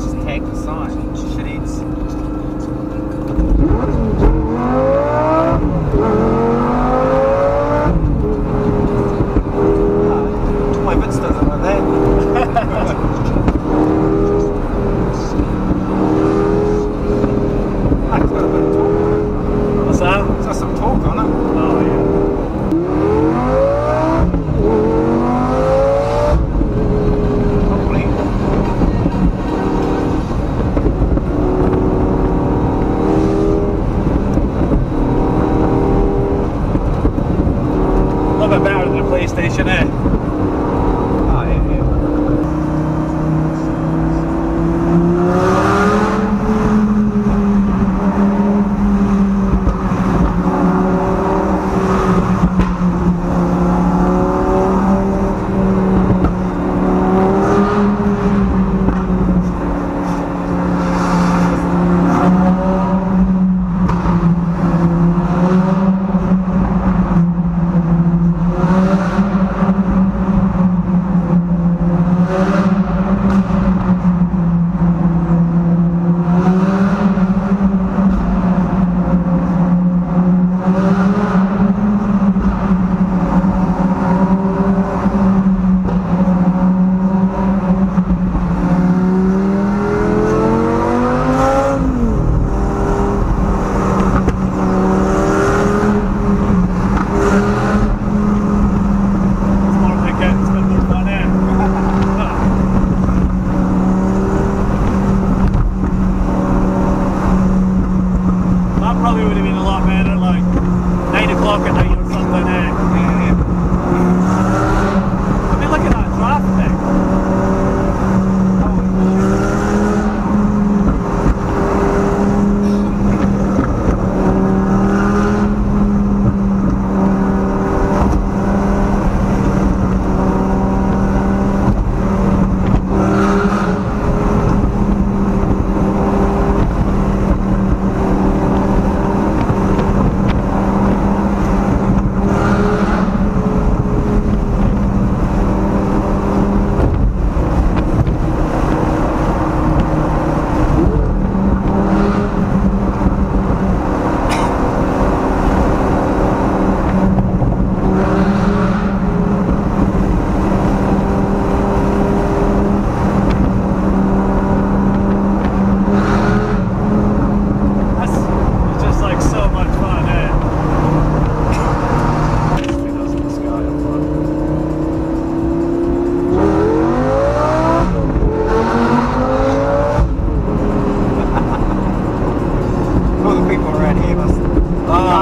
just tagged the sign. Should he little bit better than the PlayStation, eh?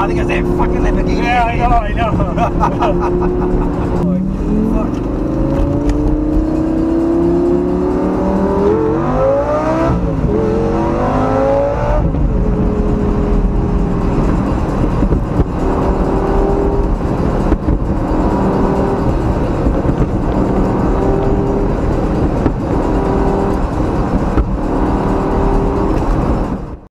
I think it's that fucking Lamborghini. Yeah, I know, I know.